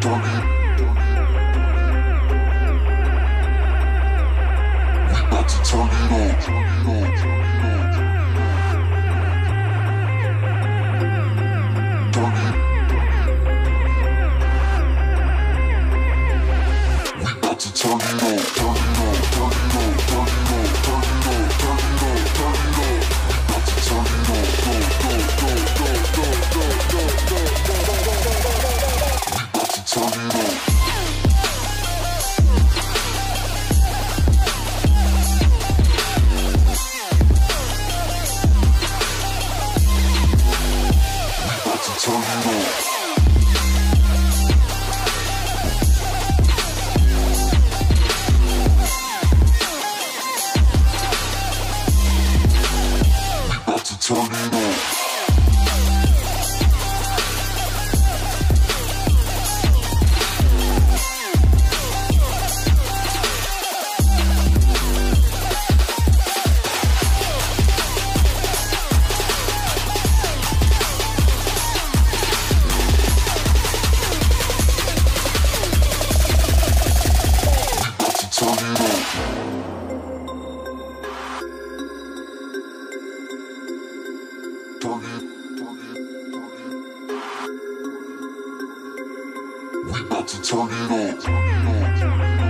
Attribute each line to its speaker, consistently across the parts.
Speaker 1: 多米 We about to turn it up. Turn it up.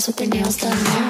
Speaker 2: girls with their nails done.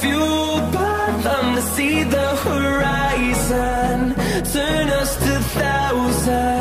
Speaker 1: fueled by them to see the horizon Turn us to thousands.